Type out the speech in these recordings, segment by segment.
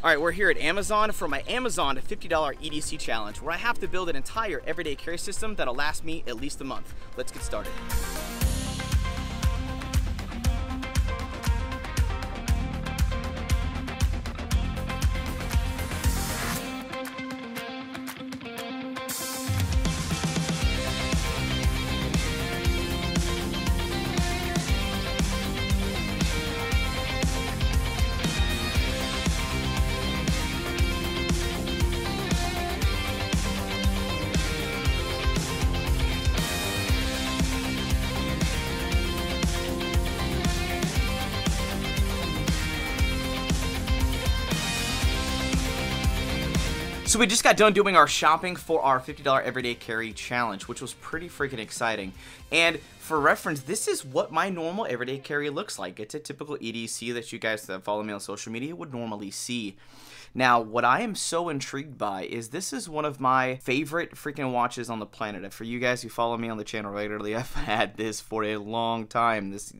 All right, we're here at Amazon for my Amazon $50 EDC challenge where I have to build an entire everyday carry system that'll last me at least a month. Let's get started. So we just got done doing our shopping for our $50 everyday carry challenge, which was pretty freaking exciting. And for reference, this is what my normal everyday carry looks like. It's a typical EDC that you guys that follow me on social media would normally see. Now, what I am so intrigued by is this is one of my favorite freaking watches on the planet. For you guys who follow me on the channel regularly, I've had this for a long time. This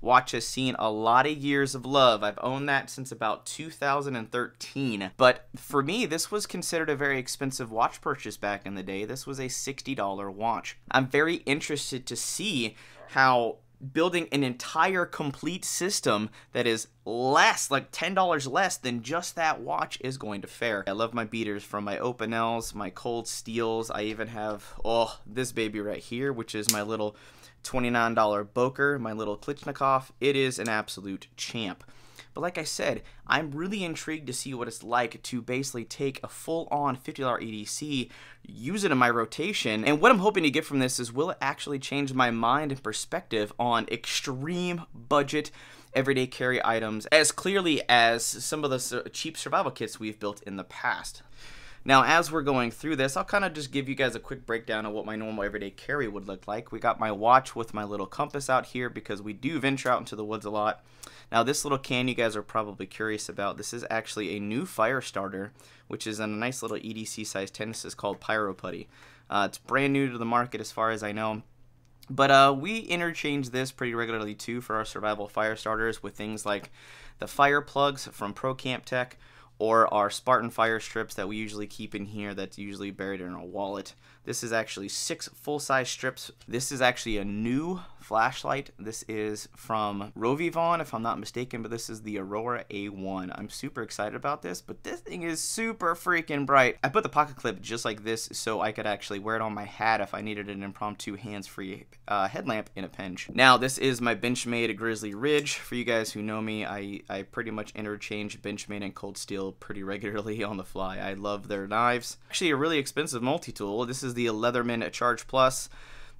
watch has seen a lot of years of love. I've owned that since about 2013. But for me, this was considered a very expensive watch purchase back in the day. This was a $60 watch. I'm very interested to see how building an entire complete system that is less, like $10 less than just that watch is going to fare. I love my beaters from my Opinels, my Cold Steels. I even have, oh, this baby right here, which is my little $29 Boker, my little Kalashnikov. It is an absolute champ. But like I said, I'm really intrigued to see what it's like to basically take a full-on $50 EDC, use it in my rotation, and what I'm hoping to get from this is will it actually change my mind and perspective on extreme budget everyday carry items as clearly as some of the cheap survival kits we've built in the past. Now, as we're going through this, I'll kind of just give you guys a quick breakdown of what my normal everyday carry would look like. We got my watch with my little compass out here because we do venture out into the woods a lot. Now, this little can you guys are probably curious about. This is actually a new fire starter, which is a nice little EDC size tin. This is called Pyro Putty. Uh, it's brand new to the market as far as I know. But uh, we interchange this pretty regularly too for our survival fire starters with things like the fire plugs from Pro Camp Tech or our Spartan fire strips that we usually keep in here that's usually buried in our wallet. This is actually six full-size strips. This is actually a new flashlight. This is from Rovyvon, if I'm not mistaken, but this is the Aurora A1. I'm super excited about this, but this thing is super freaking bright. I put the pocket clip just like this so I could actually wear it on my hat if I needed an impromptu hands-free uh, headlamp in a pinch. Now, this is my Benchmade Grizzly Ridge. For you guys who know me, I, I pretty much interchange Benchmade and Cold Steel pretty regularly on the fly. I love their knives. Actually, a really expensive multi-tool. This is the Leatherman Charge Plus.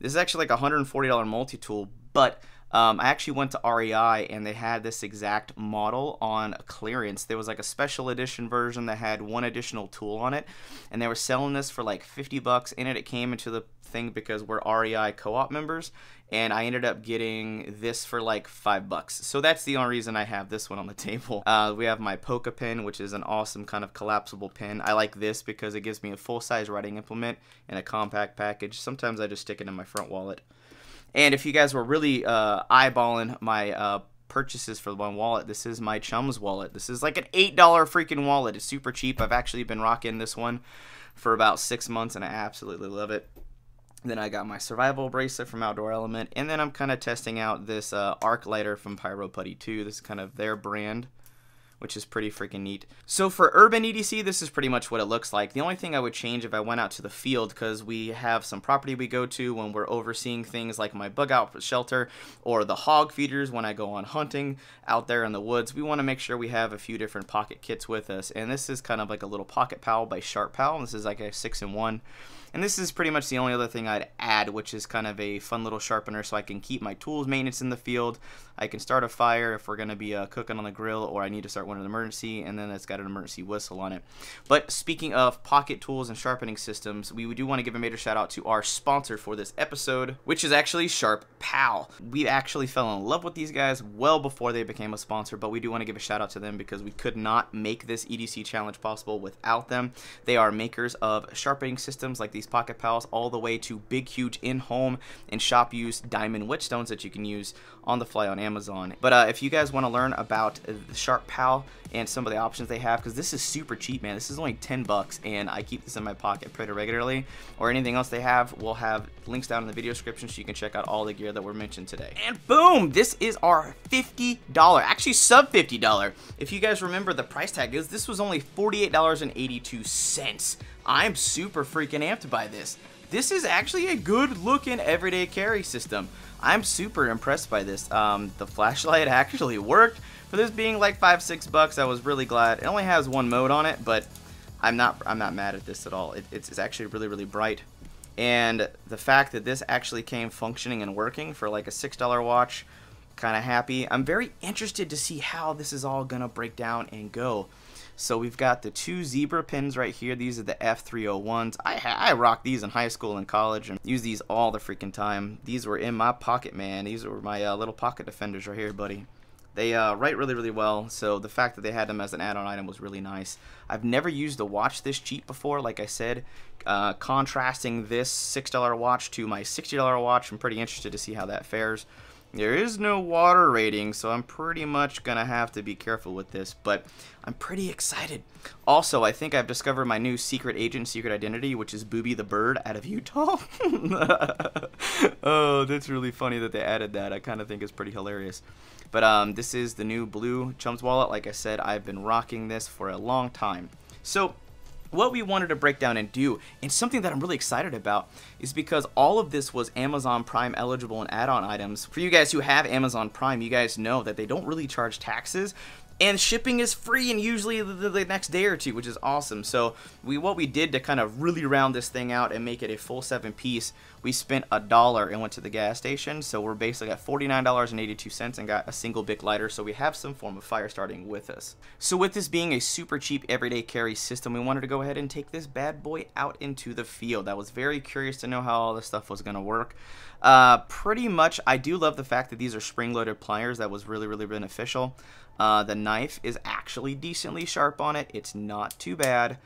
This is actually like a $140 multi-tool, but um, I actually went to REI and they had this exact model on clearance. There was like a special edition version that had one additional tool on it, and they were selling this for like 50 bucks. In it, came into the thing because we're REI co-op members, and I ended up getting this for like five bucks. So that's the only reason I have this one on the table. Uh, we have my Pokka pen, which is an awesome kind of collapsible pen. I like this because it gives me a full-size writing implement in a compact package. Sometimes I just stick it in my front wallet. And if you guys were really uh, eyeballing my uh, purchases for the one wallet. This is my Chums wallet. This is like an $8 freaking wallet. It's super cheap. I've actually been rocking this one for about six months and I absolutely love it. Then I got my survival bracelet from Outdoor Element, and then I'm kind of testing out this uh, arc lighter from Pyro Putty 2. This is kind of their brand, which is pretty freaking neat. So for urban EDC, this is pretty much what it looks like. The only thing I would change if I went out to the field, because we have some property we go to when we're overseeing things like my bug out shelter or the hog feeders when I go on hunting out there in the woods, we want to make sure we have a few different pocket kits with us. And this is kind of like a little pocket pal by Sharpal. This is like a 6-in-1. And this is pretty much the only other thing I'd add, which is kind of a fun little sharpener so I can keep my tools maintenance in the field. I can start a fire if we're going to be uh, cooking on the grill or I need to start one an emergency, and then it's got an emergency whistle on it. But speaking of pocket tools and sharpening systems, we do want to give a major shout out to our sponsor for this episode, which is actually Sharp Pal. We actually fell in love with these guys well before they became a sponsor, but we do want to give a shout out to them because we could not make this EDC challenge possible without them. They are makers of sharpening systems like these pocket pals all the way to big, huge in-home and shop use diamond whetstones that you can use on the fly on Amazon. But uh, if you guys want to learn about the Sharpal and some of the options they have because this is super cheap, man. This is only 10 bucks, and I keep this in my pocket pretty regularly. Or anything else they have, we'll have links down in the video description so you can check out all the gear that were mentioned today. And boom, this is our $50, actually sub $50. If you guys remember the price tag is, this was only $48.82. I'm super freaking amped by this. This is actually a good looking everyday carry system. I'm super impressed by this. Um, the flashlight actually worked. For this being like five, six bucks, I was really glad. It only has one mode on it, but I'm not I'm not mad at this at all. It, it's, it's actually really, really bright. And the fact that this actually came functioning and working for like a $6 watch, kind of happy. I'm very interested to see how this is all going to break down and go. So we've got the two zebra pins right here. These are the F301s. I, I rock these in high school and college and use these all the freaking time. These were in my pocket, man. These were my uh, little pocket defenders right here, buddy. They uh, write really, really well, so the fact that they had them as an add-on item was really nice. I've never used a watch this cheap before, like I said. Uh, contrasting this $6 watch to my $60 watch, I'm pretty interested to see how that fares. There is no water rating, so I'm pretty much going to have to be careful with this, but I'm pretty excited. Also, I think I've discovered my new secret agent, secret identity, which is Booby the Bird out of Utah. oh, that's really funny that they added that. I kind of think it's pretty hilarious. But um, this is the new blue Chums wallet. Like I said, I've been rocking this for a long time. So what we wanted to break down and do, and something that I'm really excited about, is because all of this was Amazon Prime eligible and add-on items. For you guys who have Amazon Prime, you guys know that they don't really charge taxes, and shipping is free and usually the, the, next day or two which is awesome. So we what we did to kind of really round this thing out and make it a full seven piece we spent a dollar and went to the gas station. So we're basically at $49.82 and got a single bic lighter. So we have some form of fire starting with us. So with this being a super cheap everyday carry system we wanted to go ahead and take this bad boy out into the field. I was very curious to know how all this stuff was going to work. Uh, pretty much i do love the fact that these are spring loaded pliers. That was really really beneficial uh, the knife is actually decently sharp on it. It's not too bad,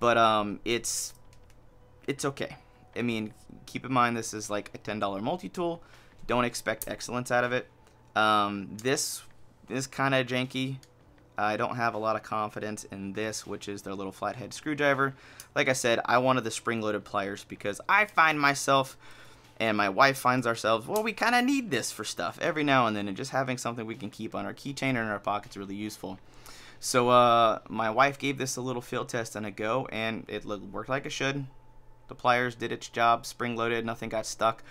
but um, it's it's okay. I mean, keep in mind this is like a $10 multi-tool. Don't expect excellence out of it. Um, this is kind of janky. I don't have a lot of confidence in this, which is their little flathead screwdriver. Like I said, I wanted the spring-loaded pliers because I find myself and my wife finds ourselves, well, we kind of need this for stuff every now and then, and just having something we can keep on our keychain or in our pocket is really useful. So uh, my wife gave this a little field test and a go, and it worked like it should. The pliers did its job, spring loaded, nothing got stuck.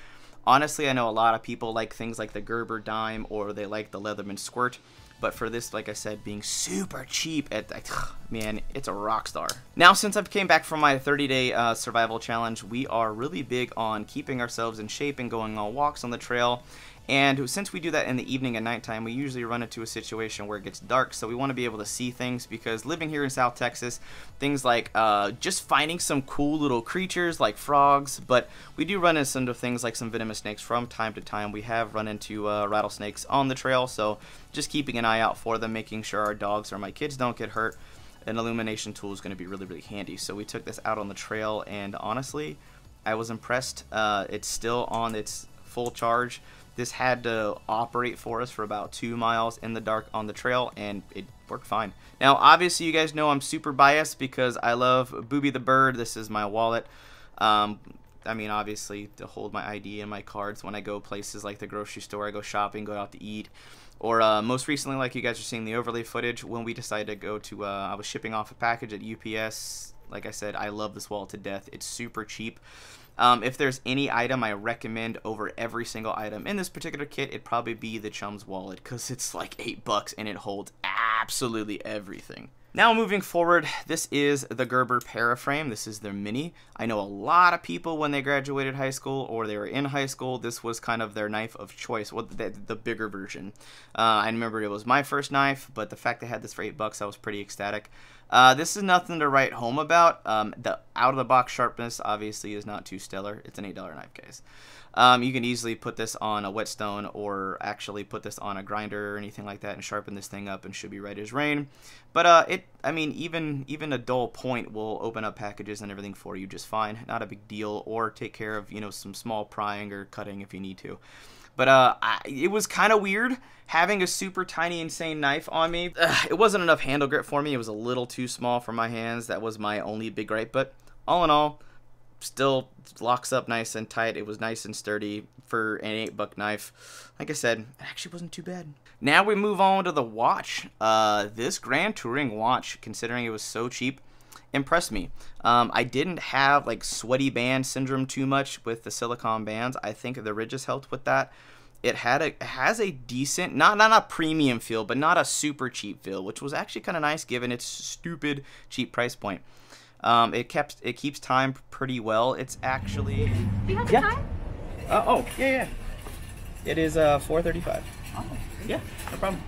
Honestly, I know a lot of people like things like the Gerber Dime or they like the Leatherman Squirt. But for this, like I said, being super cheap, at man, it's a rock star. Now, since I've came back from my 30-day uh, survival challenge, we are really big on keeping ourselves in shape and going on walks on the trail. And since we do that in the evening and nighttime, we usually run into a situation where it gets dark, so we want to be able to see things because living here in South Texas, things like uh, just finding some cool little creatures like frogs, but we do run into things like some venomous snakes from time to time. We have run into uh, rattlesnakes on the trail, so just keeping an eye out for them, making sure our dogs or my kids don't get hurt. An illumination tool is going to be really, really handy. So we took this out on the trail, and honestly, I was impressed. Uh, it's still on its full charge. This had to operate for us for about two miles in the dark on the trail, and it worked fine. Now, obviously, you guys know I'm super biased because I love Booby the Bird. This is my wallet. Um, I mean, obviously, to hold my ID and my cards when I go places like the grocery store, I go shopping, go out to eat. Or uh, most recently, like you guys are seeing the overlay footage, when we decided to go to, uh, I was shipping off a package at UPS. Like I said, I love this wallet to death. It's super cheap. Um, if there's any item I recommend over every single item in this particular kit, it'd probably be the Chums wallet because it's like 8 bucks and it holds absolutely everything. Now moving forward, this is the Gerber Paraframe. This is their mini. I know a lot of people when they graduated high school or they were in high school, this was kind of their knife of choice, well, the, the bigger version. Uh, I remember it was my first knife, but the fact they had this for 8 bucks, I was pretty ecstatic. Uh, this is nothing to write home about. Um, the out-of-the-box sharpness obviously is not too stellar. It's an $8 knife case. Um, you can easily put this on a whetstone or actually put this on a grinder or anything like that and sharpen this thing up and should be right as rain. But uh, it, I mean, even even a dull point will open up packages and everything for you just fine. Not a big deal. Or take care of you know some small prying or cutting if you need to. But uh, I, it was kind of weird having a super tiny insane knife on me. Ugh, it wasn't enough handle grip for me. It was a little too small for my hands. That was my only big gripe. But all in all, still locks up nice and tight. It was nice and sturdy for an eight buck knife. Like I said, it actually wasn't too bad. Now we move on to the watch. Uh, this Grand Touring watch, considering it was so cheap, impressed me. Um, I didn't have like sweaty band syndrome too much with the silicone bands. I think the ridges helped with that. It had a has a decent, not not a premium feel, but not a super cheap feel, which was actually kind of nice given its stupid cheap price point. Um, it kept it keeps time pretty well. It's actually Do you have Yeah. time? uh, oh yeah yeah. It is uh 4:35. Oh. Yeah, no problem.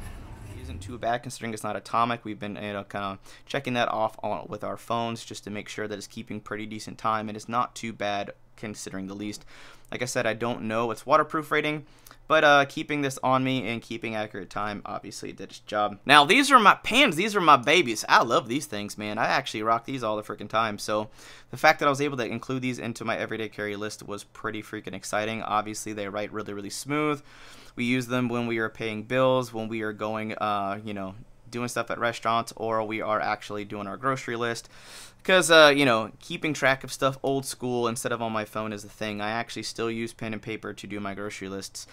Isn't too bad considering it's not atomic. We've been you know kind of checking that off on with our phones just to make sure that it's keeping pretty decent time and it's not too bad considering the least. Like I said, I don't know its waterproof rating, but uh, keeping this on me and keeping accurate time obviously did its job. Now these are my pans. These are my babies. I love these things, man. I actually rock these all the freaking time. So the fact that I was able to include these into my everyday carry list was pretty freaking exciting. Obviously, they write really really smooth. We use them when we are paying bills, when we are going, uh, you know, doing stuff at restaurants, or we are actually doing our grocery list. Because, uh, you know, keeping track of stuff old school instead of on my phone is a thing. I actually still use pen and paper to do my grocery lists.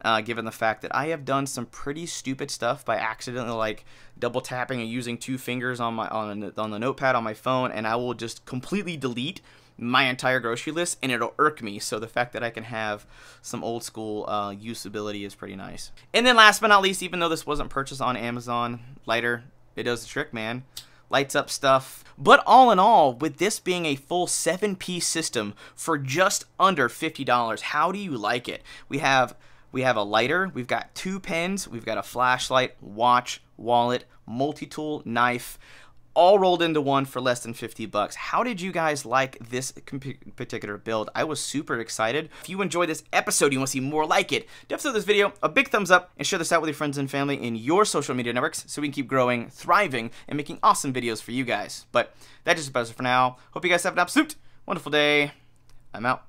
Uh, given the fact that I have done some pretty stupid stuff by accidentally like double tapping and using two fingers on my on on the notepad on my phone, and I will just completely delete my entire grocery list and it'll irk me. So the fact that I can have some old school uh, usability is pretty nice. And then last but not least, even though this wasn't purchased on Amazon, lighter, it does the trick, man. Lights up stuff. But all in all, with this being a full seven piece system for just under $50, how do you like it? We have we have a lighter, we've got two pens, we've got a flashlight, watch, wallet, multi-tool, knife, all rolled into one for less than 50 bucks. How did you guys like this particular build? I was super excited. If you enjoyed this episode, you want to see more like it, definitely this video a big thumbs up and share this out with your friends and family in your social media networks so we can keep growing, thriving, and making awesome videos for you guys. But that just about it for now. Hope you guys have an absolute wonderful day. I'm out.